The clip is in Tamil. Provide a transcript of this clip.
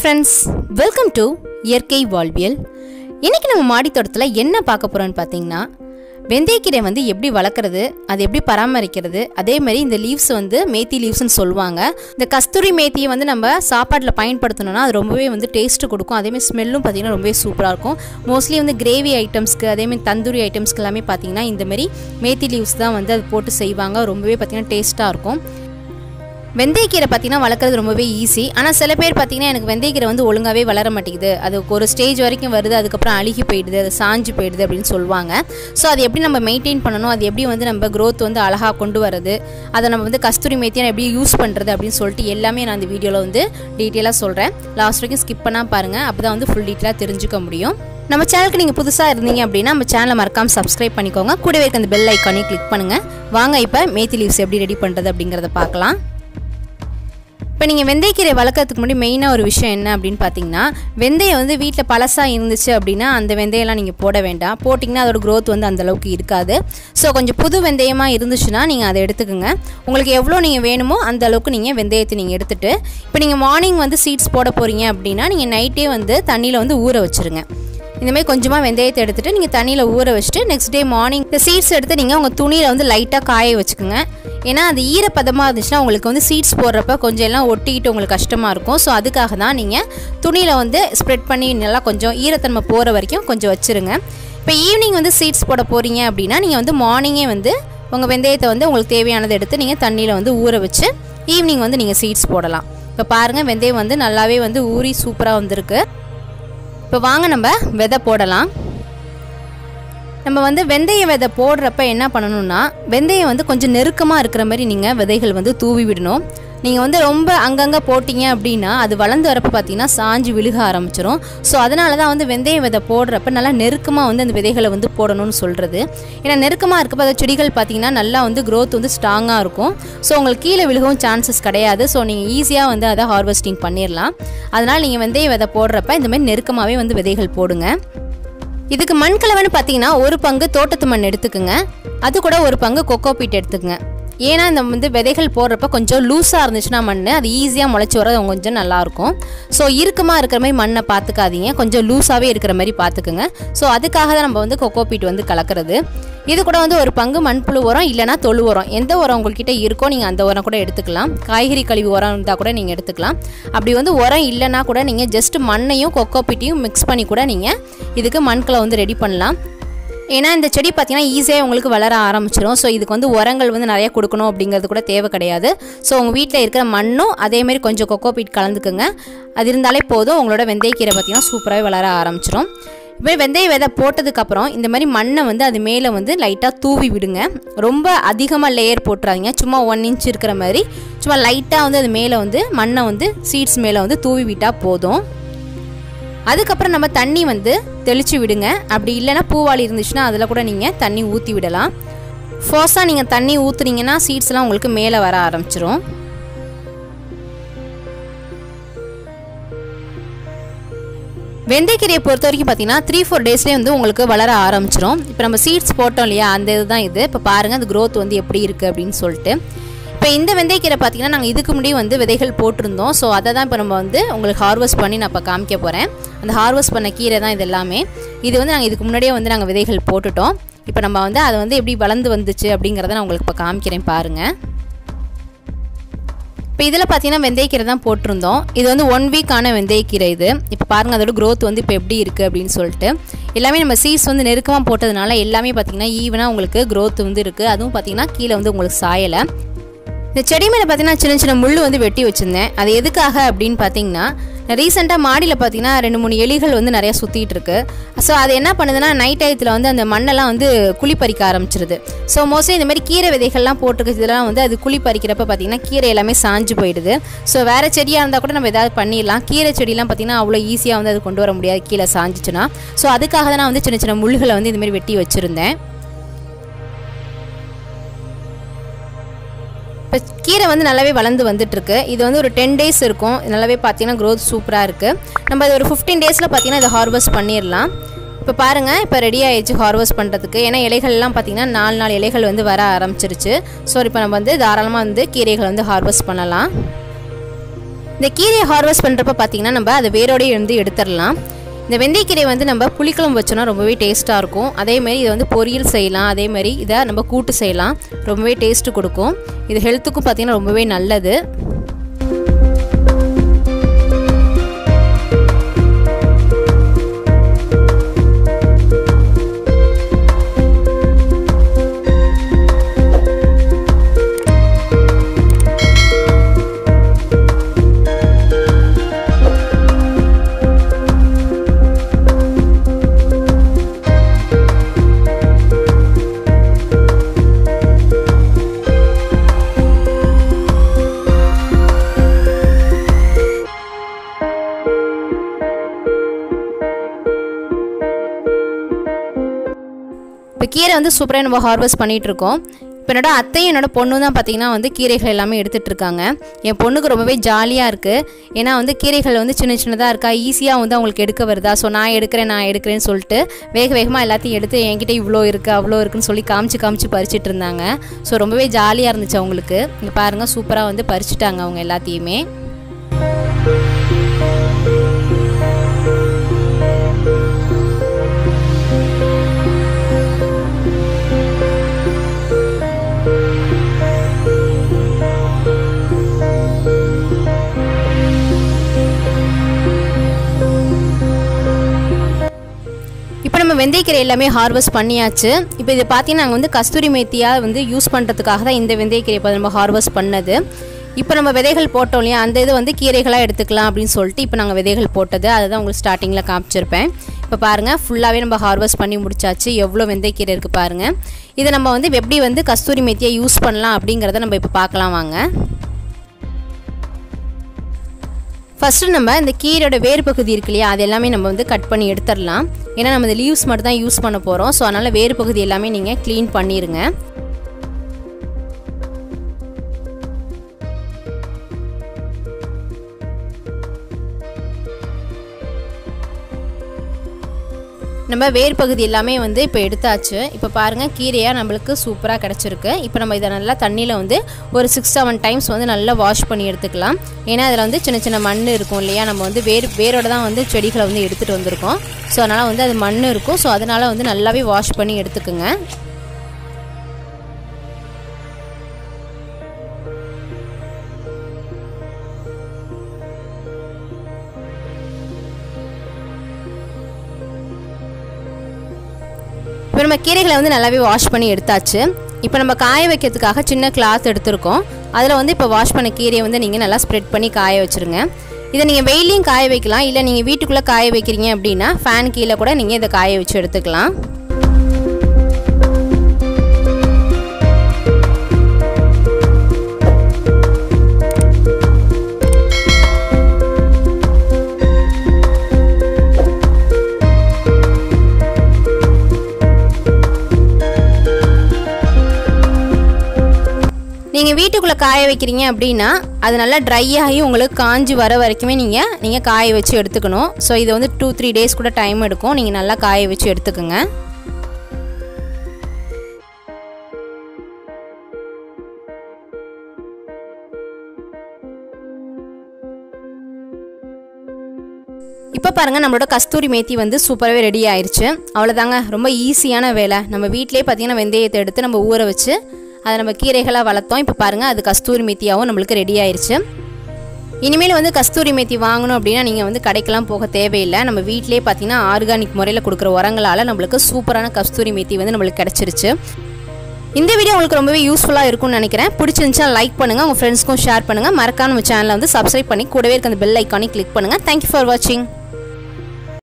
ஃப்ரெண்ட்ஸ் வெல்கம் டு இயற்கை வாழ்வியல். இன்றைக்கி நம்ம மாடி தோட்டத்தில் என்ன பார்க்க போகிறோன்னு பார்த்தீங்கன்னா வெந்தயக்கீரை வந்து எப்படி வளர்க்குறது அது எப்படி பராமரிக்கிறது அதே மாதிரி இந்த லீவ்ஸ் வந்து மேத்தி லீவ்ஸ்னு சொல்லுவாங்க. இந்த கஸ்தூரி மேத்தியை வந்து நம்ம சாப்பாட்டில் பயன்படுத்தணும்னா அது ரொம்பவே வந்து டேஸ்ட்டு கொடுக்கும். அதேமாதிரி ஸ்மெல்லும் பார்த்திங்கன்னா ரொம்பவே சூப்பராக இருக்கும். மோஸ்ட்லி வந்து கிரேவி ஐட்டம்ஸ்க்கு அதேமாதிரி தந்தூரி ஐட்டம்ஸ்க்கு எல்லாமே பார்த்திங்கன்னா இந்தமாரி மேத்தி லீவ்ஸ் தான் வந்து அது போட்டு செய்வாங்க. ரொம்பவே பார்த்திங்கன்னா டேஸ்ட்டாக இருக்கும். வெந்தயக்கீரை பார்த்தீங்கன்னா வளர்க்குறது ரொம்பவே ஈஸி ஆனால் சில பேர் பார்த்தீங்கன்னா எனக்கு வெந்தயக்கீரை வந்து ஒழுங்காகவே வளர மாட்டேங்குது. அது ஒரு ஸ்டேஜ் வரைக்கும் வருது அதுக்கப்புறம் அழுகி போயிடுது அது சாஞ்சு போயிடுது அப்படின்னு சொல்லுவாங்க. ஸோ அது எப்படி நம்ம மெயின்டைன் பண்ணணும்? அது எப்படி வந்து நம்ம க்ரோத் வந்து அழகாக கொண்டு வரது அதை நம்ம வந்து கஸ்தூரி மேத்தியை எப்படி யூஸ் பண்ணுறது அப்படின்னு சொல்லிட்டு எல்லாமே நான் அந்த வீடியோவில் வந்து டீட்டெயிலாக சொல்கிறேன் லாஸ்ட் வரைக்கும் ஸ்கிப் பண்ணால் பாருங்கள் அப்போ தான் வந்து ஃபுல் டீட்டெயிலாக தெரிஞ்சுக்க முடியும். நம்ம சேனலுக்கு நீங்கள் புதுசாக இருந்தீங்க அப்படின்னா நம்ம சேனலை மறக்காமல் சப்ஸ்கிரைப் பண்ணிக்கோங்க. கூடவே இருக்க அந்த பெல் ஐக்கானையும் கிளிக் பண்ணுங்கள் வாங்க இப்போ மேத்தி லீவ்ஸ் எப்படி ரெடி பண்ணுறது அப்படிங்கிறத பார்க்கலாம். இப்போ நீங்கள் வெந்தயக்கீரை வளர்க்கறதுக்கு முன்னாடி மெயினாக ஒரு விஷயம் என்ன அப்படின்னு பார்த்தீங்கன்னா வெந்தயம் வந்து வீட்டில் பழசாக இருந்துச்சு அப்படின்னா அந்த வெந்தயம்லாம் நீங்கள் போட வேண்டாம். போட்டிங்கன்னா அதோட க்ரோத் வந்து அந்தளவுக்கு இருக்காது. ஸோ கொஞ்சம் புது வெந்தயமாக இருந்துச்சுன்னா நீங்கள் அதை எடுத்துக்கோங்க. உங்களுக்கு எவ்வளோ நீங்கள் வேணுமோ அந்த அளவுக்கு நீங்கள் வெந்தயத்தை நீங்கள் எடுத்துகிட்டு இப்போ நீங்கள் மார்னிங் வந்து சீட்ஸ் போட போகிறீங்க அப்படின்னா நீங்கள் நைட்டே வந்து தண்ணியில் வந்து ஊற வச்சுருங்க. இந்த மாதிரி கொஞ்சமாக வெந்தயத்தை எடுத்துட்டு நீங்கள் தண்ணியில் ஊற வச்சுட்டு நெக்ஸ்ட் டே மார்னிங் இந்த சீட்ஸ் எடுத்து நீங்கள் உங்கள் துணியில் வந்து லைட்டாக காய வச்சுக்கோங்க. ஏன்னா அது ஈரப்பதமாக இருந்துச்சுன்னா உங்களுக்கு வந்து சீட்ஸ் போடுறப்ப கொஞ்சம் எல்லாம் ஒட்டிக்கிட்டு உங்களுக்கு கஷ்டமாக இருக்கும். ஸோ அதுக்காக தான் நீங்கள் துணியில் வந்து ஸ்ப்ரெட் பண்ணி நல்லா கொஞ்சம் ஈரத்தன்மை போகிற வரைக்கும் கொஞ்சம் வச்சுருங்க. இப்போ ஈவினிங் வந்து சீட்ஸ் போட போகிறீங்க அப்படின்னா நீங்கள் வந்து மார்னிங்கே வந்து உங்கள் வெந்தயத்தை வந்து உங்களுக்கு தேவையானதை எடுத்து நீங்கள் தண்ணியில் வந்து ஊற வச்சு ஈவினிங் வந்து நீங்கள் சீட்ஸ் போடலாம். இப்போ பாருங்கள் வெந்தயம் வந்து நல்லாவே வந்து ஊறி சூப்பராக வந்திருக்கு. இப்போ வாங்க நம்ம விதை போடலாம். நம்ம வந்து வெந்தய விதை போடுறப்ப என்ன பண்ணணும்னா வெந்தயம் வந்து கொஞ்சம் நெருக்கமாக இருக்கிற மாதிரி நீங்கள் விதைகள் வந்து தூவி விடணும். நீங்கள் வந்து ரொம்ப அங்கங்கே போட்டிங்க அப்படின்னா அது வளர்ந்து வரப்போ பார்த்தீங்கன்னா சாஞ்சு விழுக ஆரம்பிச்சிரும். ஸோ அதனால தான் வந்து வெந்தய விதை போடுறப்ப நல்லா நெருக்கமாக வந்து அந்த விதைகளை வந்து போடணும்னு சொல்கிறது ஏன்னா நெருக்கமாக இருக்கப்போ அந்த செடிகள் பார்த்தீங்கன்னா நல்லா வந்து க்ரோத் வந்து ஸ்ட்ராங்காக இருக்கும். ஸோ உங்களுக்கு கீழே விழுகவும் சான்சஸ் கிடையாது. ஸோ நீங்கள் ஈஸியாக வந்து அதை ஹார்வெஸ்டிங் பண்ணிடலாம் அதனால் நீங்கள் வெந்தய விதை போடுறப்ப இந்தமாதிரி நெருக்கமாகவே வந்து விதைகள் போடுங்க. இதுக்கு மண் கலவைன்னு பார்த்தீங்கன்னா ஒரு பங்கு தோட்டத்து மண் எடுத்துக்கோங்க. அது கூட ஒரு பங்கு கொக்கோ பீட் எடுத்துக்கங்க. ஏன்னா இந்த வந்து விதைகள் போடுறப்ப கொஞ்சம் லூஸாக இருந்துச்சுன்னா மண் அது ஈஸியாக முளைச்சி வர கொஞ்சம் நல்லாயிருக்கும். ஸோ இறுக்கமாக இருக்கிற மாதிரி மண்ணை பார்த்துக்காதீங்க. கொஞ்சம் லூஸாகவே இருக்கிற மாதிரி பார்த்துக்குங்க. ஸோ அதுக்காக தான் நம்ம வந்து கொக்கோ பீட் வந்து கலக்கிறது. இது கூட வந்து ஒரு பங்கு மண்புழு உரம் இல்லைனா தொழு உரம். எந்த உரம் உங்கள்கிட்ட இருக்கோ நீங்கள் அந்த உரம் கூட எடுத்துக்கலாம். காய்கறி கழிவு உரம் இருந்தால் கூட நீங்கள் எடுத்துக்கலாம். அப்படி வந்து உரம் இல்லைனா கூட நீங்கள் ஜஸ்ட் மண்ணையும் கொக்கோ பீட்டையும் மிக்ஸ் பண்ணி கூட நீங்கள் இதுக்கு மண்களை வந்து ரெடி பண்ணலாம். ஏன்னா இந்த செடி பார்த்தீங்கன்னா ஈஸியாக உங்களுக்கு வளர ஆரம்பிச்சிடும் ஸோ இதுக்கு வந்து உரங்கள் வந்து நிறையா கொடுக்கணும் அப்படிங்கிறது கூட தேவை கிடையாது. ஸோ உங்கள் வீட்டில் இருக்கிற மண்ணும் அதேமாரி கொஞ்சம் கொக்கோ பீட் கலந்துக்குங்க. அது இருந்தாலே போதும். உங்களோட வெந்தயக்கீரை பார்த்தீங்கன்னா சூப்பராகவே வளர ஆரம்பிச்சிடும் இப்போ வெந்தய விதை போட்டதுக்கப்புறம் இந்த மாதிரி மண்ணை வந்து அது மேலே வந்து லைட்டாக தூவி விடுங்க. ரொம்ப அதிகமாக லேயர் போட்டுறாதீங்க. சும்மா ஒன் இன்ச் இருக்கிற மாதிரி. சும்மா லைட்டாக வந்து அது மேலே வந்து மண்ணை வந்து சீட்ஸ் மேலே வந்து தூவி விட்டால் போதும். அதுக்கப்புறம் நம்ம தண்ணி வந்து தெளித்து விடுங்க. அப்படி இல்லைன்னா பூவாளி இருந்துச்சுன்னா அதில் கூட நீங்கள் தண்ணி ஊற்றி விடலாம். ஃபோர்ஸாக நீங்கள் தண்ணி ஊற்றுனீங்கன்னா சீட்ஸ்லாம் உங்களுக்கு மேலே வர ஆரம்பிச்சிரும். வெந்தயக்கீரையை பொறுத்த வரைக்கும் பார்த்தீங்கன்னா த்ரீ ஃபோர் டேஸ்லேயே வந்து உங்களுக்கு வளர ஆரம்பிச்சிரும். இப்போ நம்ம சீட்ஸ் போட்டோம் இல்லையா? அந்த இதுதான் இது. இப்போ பாருங்கள் அந்த க்ரோத் வந்து எப்படி இருக்குது அப்படின்னு சொல்லிட்டு. இப்போ இந்த வெந்தயக்கீரை பார்த்தீங்கன்னா நாங்கள் இதுக்கு முன்னாடி வந்து விதைகள் போட்டிருந்தோம். ஸோ அதை தான் இப்போ நம்ம வந்து உங்களுக்கு ஹார்வெஸ்ட் பண்ணி நான் இப்போ காமிக்க போகிறேன் அந்த ஹார்வெஸ்ட் பண்ண கீரை தான் இது எல்லாமே. இது வந்து நாங்கள் இதுக்கு முன்னாடியே வந்து நாங்கள் விதைகள் போட்டுட்டோம். இப்போ நம்ம வந்து அதை வந்து எப்படி வளர்ந்து வந்துச்சு அப்படிங்கிறத நான் உங்களுக்கு இப்போ காமிக்கிறேன் பாருங்கள் இப்போ இதில் பார்த்தீங்கன்னா வெந்தயக்கீரை தான் போட்டிருந்தோம். இது வந்து ஒன் வீக்கான வெந்தயக்கீரை இது. இப்போ பாருங்கள் அதோட க்ரோத் வந்து இப்போ எப்படி இருக்குது அப்படின்னு சொல்லிட்டு. எல்லாமே நம்ம சீஸ் வந்து நெருக்கமாக போட்டதுனால எல்லாமே பார்த்தீங்கன்னா ஈவனாக உங்களுக்கு க்ரோத் வந்து இருக்குது அதுவும் பார்த்தீங்கன்னா கீழே வந்து உங்களுக்கு சாயலை. இந்த செடி மேலே பார்த்தீங்கன்னா சின்ன சின்ன முள் வந்து வெட்டி வச்சுருந்தேன். அது எதுக்காக அப்படின்னு பார்த்தீங்கன்னா ரீசெண்டாக மாடியில் பார்த்தீங்கன்னா ரெண்டு மூணு எலிகள் வந்து நிறையா சுற்றிட்டு இருக்கு. ஸோ அது என்ன பண்ணுதுன்னா நைட் டயத்தில் வந்து அந்த மண்ணெல்லாம் வந்து குழி பறிக்க ஆரம்பிச்சிருது. ஸோ மோஸ்ட்லி இந்த மாதிரி கீரை விதைகள்லாம் போட்டிருக்கிறதுலாம் வந்து அது குழி பறிக்கிறப்ப பார்த்தீங்கன்னா கீரை எல்லாமே சாஞ்சு போயிடுது. ஸோ வேறு செடியாக இருந்தால் கூட நம்ம ஏதாவது பண்ணிடலாம். கீரை செடியெலாம் பார்த்தீங்கன்னா அவ்வளோ ஈஸியாக வந்து அது கொண்டு வர முடியாது. கீழே சாஞ்சிச்சுன்னா. ஸோ அதுக்காக தான் நான் வந்து சின்ன சின்ன முள்களை வந்து இதுமாரி வெட்டி வச்சுருந்தேன். இப்போ கீரை வந்து நல்லாவே வளர்ந்து வந்துட்டுருக்கு. இது வந்து ஒரு டென் டேஸ் இருக்கும். நல்லாவே பார்த்தீங்கன்னா க்ரோத் சூப்பராக இருக்குது நம்ம அது ஒரு ஃபிஃப்டீன் டேஸில் பார்த்தீங்கன்னா இதை ஹார்வெஸ்ட் பண்ணிடலாம். இப்போ பாருங்கள் இப்போ ரெடி ஆகிடுச்சு ஹார்வெஸ்ட் பண்ணுறதுக்கு ஏன்னா இலைகள்லாம் பார்த்தீங்கன்னா நாலு நாலு இலைகள் வந்து வர ஆரம்பிச்சிருச்சு. ஸோ இப்போ நம்ம வந்து தாராளமாக வந்து கீரைகளை வந்து ஹார்வெஸ்ட் பண்ணலாம். இந்த கீரையை ஹார்வெஸ்ட் பண்ணுறப்ப பார்த்தீங்கன்னா நம்ம அதை வேரோடையே இருந்து எடுத்துடலாம். இந்த வெந்தயக்கீரை வந்து நம்ம புளிக்குழம்பு வச்சோன்னா ரொம்பவே டேஸ்ட்டாக இருக்கும். அதேமாரி இதை வந்து பொரியல் செய்யலாம். அதேமாரி இதை நம்ம கூட்டு செய்யலாம். ரொம்பவே டேஸ்ட்டு கொடுக்கும். இது ஹெல்த்துக்கும் பார்த்திங்கன்னா ரொம்பவே நல்லது. கீரை வந்து சூப்பராக நம்ம ஹார்வெஸ்ட் பண்ணிகிட்டு இருக்கோம் இப்போ என்னோட அத்தையும் என்னோட பொண்ணு தான் பார்த்தீங்கன்னா வந்து கீரைகள் எல்லாமே எடுத்துகிட்டு இருக்காங்க என் பொண்ணுக்கு ரொம்பவே ஜாலியாக இருக்குது ஏன்னா வந்து கீரைகள் வந்து சின்ன சின்னதாக இருக்கா ஈஸியாக வந்து அவங்களுக்கு எடுக்க வருதா? ஸோ நான் எடுக்கிறேன் நான் எடுக்கிறேன்னு சொல்லிட்டு வேக வேகமாக எல்லாத்தையும் எடுத்து என்கிட்ட இவ்வளோ இருக்குது அவ்வளோ இருக்குன்னு சொல்லி காமிச்சு காமிச்சு பறிச்சிட்டு இருந்தாங்க. ஸோ ரொம்பவே ஜாலியாக இருந்துச்சு அவங்களுக்கு. இங்கே பாருங்கள் சூப்பராக வந்து பறிச்சுட்டாங்க அவங்க எல்லாத்தையுமே. வெந்தயக்கீரை எல்லாமே ஹார்வெஸ்ட் பண்ணியாச்சு. இப்போ இது பார்த்தீங்கன்னா நாங்கள் வந்து கஸ்தூரி மேத்தியாக வந்து யூஸ் பண்ணுறதுக்காக தான் இந்த வெந்தயக்கீரை இப்போ நம்ம ஹார்வெஸ்ட் பண்ணது. இப்போ நம்ம விதைகள் போட்டோம் இல்லையா அந்த இது வந்து கீரைகளாக எடுத்துக்கலாம் அப்படின்னு சொல்லிட்டு இப்போ நாங்கள் விதைகள் போட்டது. அதை தான் உங்களுக்கு ஸ்டார்டிங்கில் காமிச்சிருப்பேன். இப்போ பாருங்கள் ஃபுல்லாகவே நம்ம ஹார்வெஸ்ட் பண்ணி முடிச்சாச்சு. எவ்வளோ வெந்தயக்கீரை இருக்குது பாருங்கள் இதை நம்ம வந்து எப்படி வந்து கஸ்தூரி மேத்தியாக யூஸ் பண்ணலாம் அப்படிங்கிறத நம்ம இப்போ பார்க்கலாம் வாங்க. ஃபஸ்ட்டு நம்ம இந்த கீரையோட வேர் பகுதி இருக்கு இல்லையா அது எல்லாமே நம்ம வந்து கட் பண்ணி எடுத்துடலாம். ஏன்னா நம்ம இந்த லீவ்ஸ் மட்டும் தான் யூஸ் பண்ண போகிறோம் ஸோ அதனால் வேர் பகுதி எல்லாமே நீங்கள் க்ளீன் பண்ணிடுங்க நம்ம வேர் பகுதி எல்லாமே வந்து இப்போ எடுத்தாச்சு. இப்போ பாருங்கள் கீரையாக நம்மளுக்கு சூப்பராக கிடச்சிருக்கு. இப்போ நம்ம இதை நல்லா தண்ணியில் வந்து ஒரு சிக்ஸ் செவன் டைம்ஸ் வந்து நல்லா வாஷ் பண்ணி எடுத்துக்கலாம். ஏன்னா அதில் வந்து சின்ன சின்ன மண் இருக்கும் இல்லையா? நம்ம வந்து வேர் வேரோட தான் வந்து செடிகளை வந்து எடுத்துகிட்டு வந்திருக்கோம். ஸோ அதனால் வந்து அது மண் இருக்கும். ஸோ அதனால் வந்து நல்லாவே வாஷ் பண்ணி எடுத்துக்குங்க. இப்போ நம்ம கீரைகளை வந்து நல்லாவே வாஷ் பண்ணி எடுத்தாச்சு. இப்போ நம்ம காய வைக்கிறதுக்காக சின்ன கிளாத் எடுத்திருக்கோம். அதில் வந்து இப்போ வாஷ் பண்ண கீரையை வந்து நீங்கள் நல்லா ஸ்ப்ரெட் பண்ணி காய வச்சுருங்க. இதை நீங்கள் வெயிலையும் காய வைக்கலாம். இல்லை நீங்கள் வீட்டுக்குள்ளே காய வைக்கிறீங்க அப்படின்னா ஃபேன் கீழே கூட நீங்கள் இதை காய வச்சு எடுத்துக்கலாம். நீங்கள் வீட்டுக்குள்ளே காய வைக்கிறீங்க அப்படின்னா அது நல்லா ட்ரை ஆகி உங்களுக்கு காஞ்சி வர வரைக்குமே நீங்கள் நீங்கள் காய வச்சு எடுத்துக்கணும். ஸோ இது வந்து டூ த்ரீ டேஸ் கூட டைம் எடுக்கும். நீங்கள் நல்லா காய வச்சு எடுத்துக்கோங்க. இப்போ பாருங்கள் நம்மளோட கஸ்தூரி மேத்தி வந்து சூப்பராகவே ரெடி ஆயிடுச்சு அவ்வளோதாங்க ரொம்ப ஈஸியான வேலை. நம்ம வீட்டிலே பார்த்தீங்கன்னா வெந்தயத்தை எடுத்து நம்ம ஊற வச்சு அதை நம்ம கீரைகளாக வளர்த்தோம். இப்போ பாருங்கள் அது கஸ்தூரி மெத்தியாகவும் நம்மளுக்கு ரெடி ஆயிடுச்சு இனிமேல் வந்து கஸ்தூரி மேத்தி வாங்கணும் அப்படின்னா நீங்கள் வந்து கடைக்கெல்லாம் போக தேவையில்லை. நம்ம வீட்டிலே பார்த்தீங்கன்னா ஆர்கானிக் முறையில் கொடுக்குற உரங்களால் நம்மளுக்கு சூப்பரான கஸ்தூரி மேத்தி வந்து நம்மளுக்கு கிடச்சிருச்சு. இந்த வீடியோ உங்களுக்கு ரொம்பவே யூஸ்ஃபுல்லாக இருக்கும்னு நினைக்கிறேன். பிடிச்சிருந்துச்சா லைக் பண்ணுங்கள் உங்கள் ஃப்ரெண்ட்ஸ்க்கும் ஷேர் பண்ணுங்கள் மறக்காம நம்ம சேனலை வந்து சப்ஸ்கிரைப் பண்ணி கூடவே இருக்க அந்த பெல் ஐக்கானே கிளிக் பண்ணுங்கள் தேங்க்யூ ஃபார் வாட்சிங்